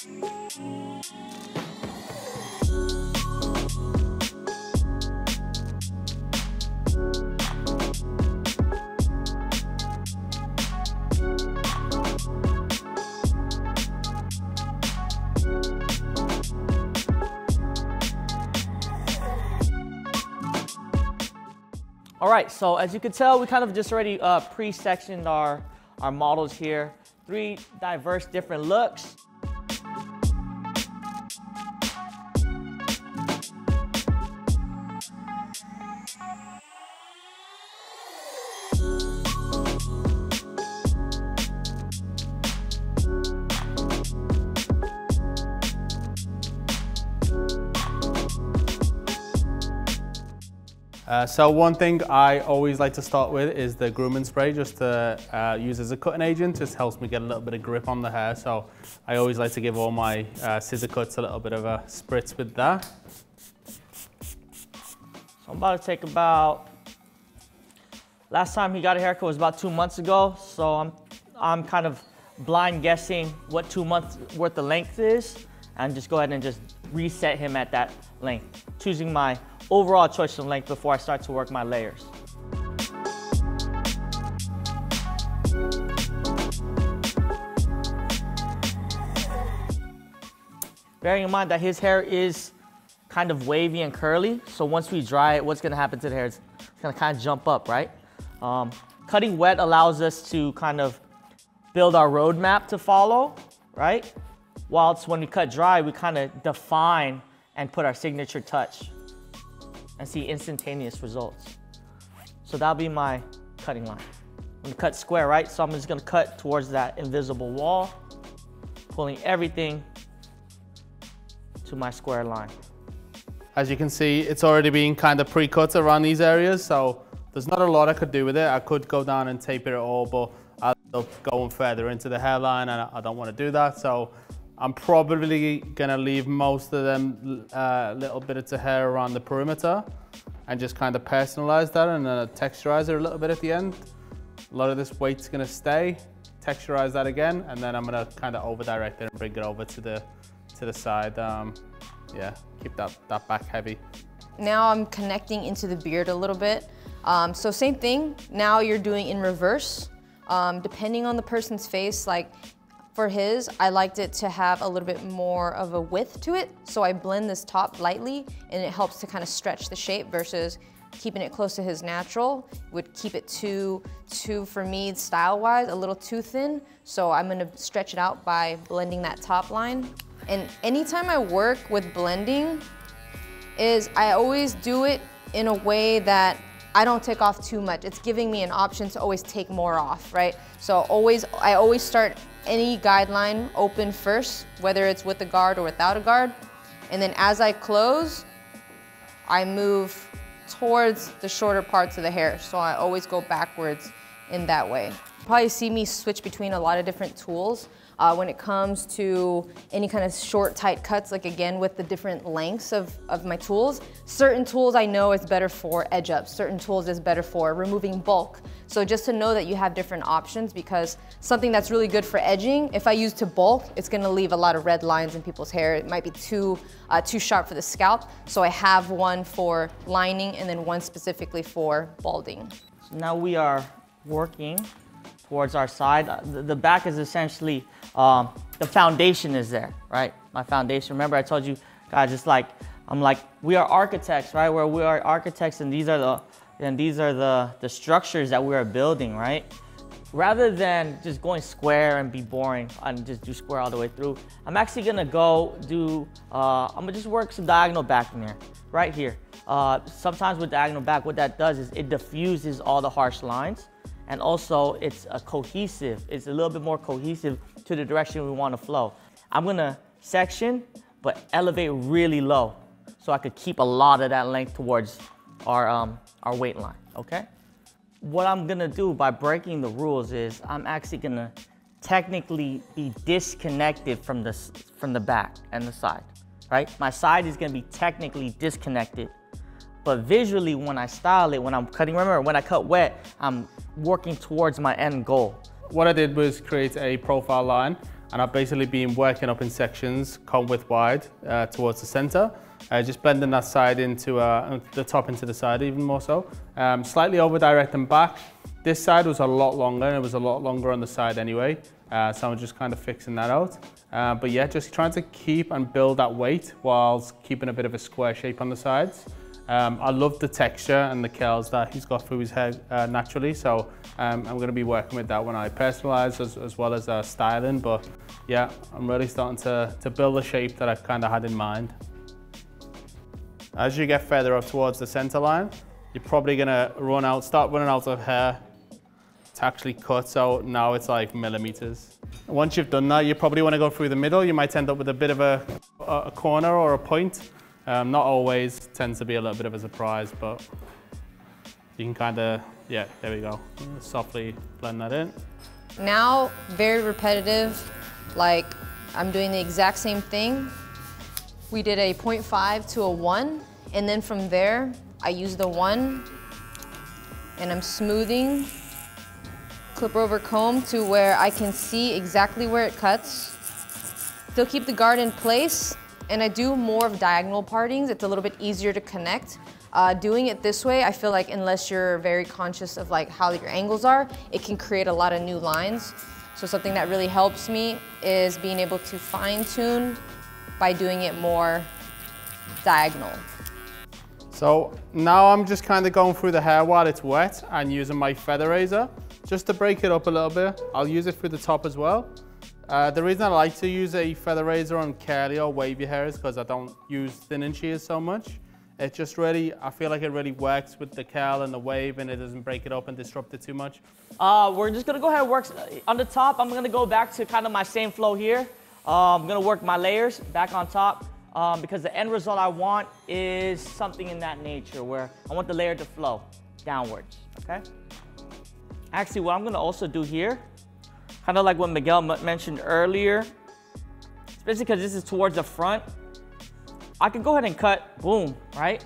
All right, so as you can tell, we kind of just already uh, pre-sectioned our, our models here. Three diverse different looks. Uh, so one thing I always like to start with is the grooming spray just to uh, use as a cutting agent. Just helps me get a little bit of grip on the hair. So I always like to give all my uh, scissor cuts a little bit of a spritz with that. So I'm about to take about, last time he got a haircut was about two months ago. So I'm, I'm kind of blind guessing what two months worth of length is and just go ahead and just reset him at that length, choosing my overall choice of length before I start to work my layers. Bearing in mind that his hair is kind of wavy and curly, so once we dry it, what's gonna happen to the hair? It's gonna kind of jump up, right? Um, cutting wet allows us to kind of build our roadmap to follow, right? Whilst when we cut dry, we kind of define and put our signature touch and see instantaneous results. So that'll be my cutting line. I'm gonna cut square, right? So I'm just gonna cut towards that invisible wall, pulling everything to my square line. As you can see, it's already been kind of pre-cut around these areas, so there's not a lot I could do with it. I could go down and taper it all, but I end up going further into the hairline and I don't want to do that. So I'm probably gonna leave most of them uh, little bit of hair around the perimeter and just kind of personalize that and then texturize it a little bit at the end. A lot of this weight's gonna stay, texturize that again, and then I'm gonna kind of over direct it and bring it over to the to the side. Um, yeah, keep that, that back heavy. Now I'm connecting into the beard a little bit. Um, so same thing, now you're doing in reverse. Um, depending on the person's face, like for his, I liked it to have a little bit more of a width to it. So I blend this top lightly and it helps to kind of stretch the shape versus keeping it close to his natural would keep it too, too for me style-wise, a little too thin. So I'm gonna stretch it out by blending that top line. And anytime I work with blending is I always do it in a way that I don't take off too much. It's giving me an option to always take more off, right? So always, I always start any guideline open first, whether it's with a guard or without a guard. And then as I close, I move towards the shorter parts of the hair. So I always go backwards in that way. You'll Probably see me switch between a lot of different tools. Uh, when it comes to any kind of short, tight cuts, like again with the different lengths of, of my tools, certain tools I know is better for edge ups, certain tools is better for removing bulk. So just to know that you have different options because something that's really good for edging, if I use to bulk, it's gonna leave a lot of red lines in people's hair. It might be too, uh, too sharp for the scalp. So I have one for lining and then one specifically for balding. So now we are working towards our side. Uh, the, back is essentially, um, the foundation is there, right? My foundation. Remember I told you guys, it's like, I'm like, we are architects, right? Where we are architects and these are the, and these are the, the structures that we are building, right? Rather than just going square and be boring and just do square all the way through, I'm actually gonna go do, uh, I'm gonna just work some diagonal back in there, right here. Uh, sometimes with diagonal back, what that does is it diffuses all the harsh lines and also it's a cohesive, it's a little bit more cohesive to the direction we want to flow. I'm gonna section, but elevate really low so I could keep a lot of that length towards our, um, our weight line, okay? What I'm gonna do by breaking the rules is I'm actually gonna technically be disconnected from the, from the back and the side, right? My side is gonna be technically disconnected but visually, when I style it, when I'm cutting, remember, when I cut wet, I'm working towards my end goal. What I did was create a profile line, and I've basically been working up in sections, comb width wide, uh, towards the center. Uh, just blending that side into uh, the top into the side even more so. Um, slightly over direct and back. This side was a lot longer and it was a lot longer on the side anyway. Uh, so I'm just kind of fixing that out. Uh, but yeah, just trying to keep and build that weight whilst keeping a bit of a square shape on the sides. Um, I love the texture and the curls that he's got through his hair uh, naturally, so um, I'm going to be working with that when I personalize as, as well as uh, styling. But yeah, I'm really starting to, to build the shape that I kind of had in mind. As you get further up towards the center line, you're probably going to run out, start running out of hair to actually cut. So now it's like millimeters. Once you've done that, you probably want to go through the middle. You might end up with a bit of a, a corner or a point. Um, not always, tends to be a little bit of a surprise, but you can kind of, yeah, there we go. Softly blend that in. Now, very repetitive, like I'm doing the exact same thing. We did a 0.5 to a one, and then from there, I use the one, and I'm smoothing clip over comb to where I can see exactly where it cuts. Still keep the guard in place, and I do more of diagonal partings. It's a little bit easier to connect. Uh, doing it this way, I feel like unless you're very conscious of like how your angles are, it can create a lot of new lines. So something that really helps me is being able to fine tune by doing it more diagonal. So now I'm just kind of going through the hair while it's wet and using my feather razor just to break it up a little bit. I'll use it through the top as well. Uh, the reason I like to use a feather razor on curly or wavy hair is because I don't use thinning shears so much. It just really, I feel like it really works with the curl and the wave and it doesn't break it up and disrupt it too much. Uh, we're just gonna go ahead and work on the top. I'm gonna go back to kind of my same flow here. Uh, I'm gonna work my layers back on top um, because the end result I want is something in that nature where I want the layer to flow downwards, okay? Actually, what I'm gonna also do here Kind of like what Miguel mentioned earlier, especially because this is towards the front. I can go ahead and cut, boom, right?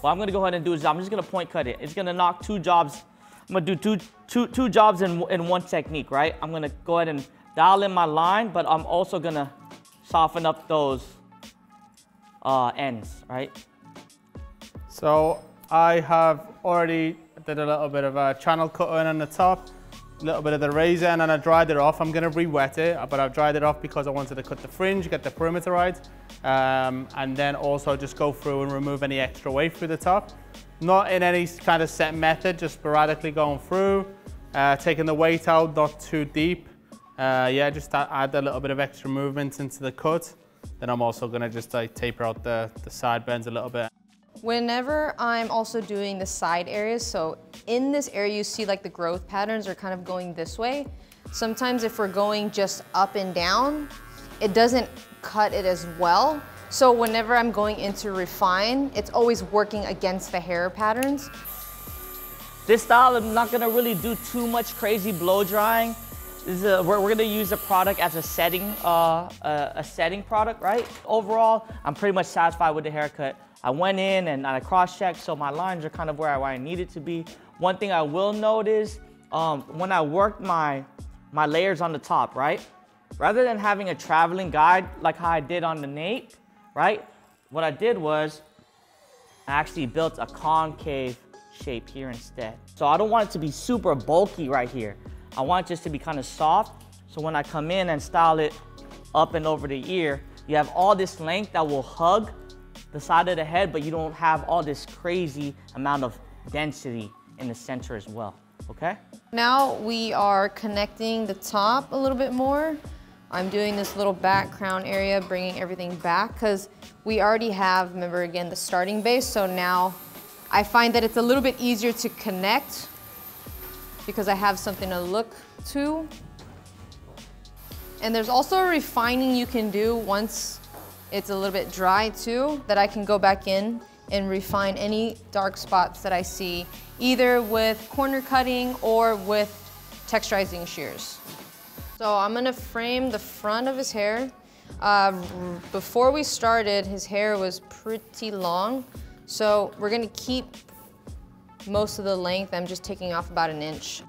What I'm gonna go ahead and do is I'm just gonna point cut it. It's gonna knock two jobs. I'm gonna do two, two, two jobs in, in one technique, right? I'm gonna go ahead and dial in my line, but I'm also gonna soften up those uh, ends, right? So I have already did a little bit of a channel cutting on the top little bit of the razor and then I dried it off. I'm gonna re-wet it, but I've dried it off because I wanted to cut the fringe, get the perimeter right, um, and then also just go through and remove any extra weight through the top. Not in any kind of set method, just sporadically going through, uh, taking the weight out, not too deep. Uh, yeah, just add a little bit of extra movement into the cut. Then I'm also gonna just like taper out the, the sideburns a little bit. Whenever I'm also doing the side areas, so in this area you see like the growth patterns are kind of going this way. Sometimes if we're going just up and down, it doesn't cut it as well. So whenever I'm going into refine, it's always working against the hair patterns. This style, I'm not gonna really do too much crazy blow drying. We're, we're, gonna use the product as a setting, uh, a, a setting product, right? Overall, I'm pretty much satisfied with the haircut. I went in and I cross-checked, so my lines are kind of where I, where I need it to be. One thing I will note is um, when I worked my, my layers on the top, right? Rather than having a traveling guide like how I did on the nape, right? What I did was I actually built a concave shape here instead. So I don't want it to be super bulky right here. I want this to be kind of soft. So when I come in and style it up and over the ear, you have all this length that will hug the side of the head, but you don't have all this crazy amount of density in the center as well, okay? Now we are connecting the top a little bit more. I'm doing this little back crown area, bringing everything back because we already have, remember again, the starting base. So now I find that it's a little bit easier to connect because I have something to look to. And there's also a refining you can do once it's a little bit dry too, that I can go back in and refine any dark spots that I see, either with corner cutting or with texturizing shears. So I'm gonna frame the front of his hair. Uh, before we started, his hair was pretty long. So we're gonna keep most of the length. I'm just taking off about an inch.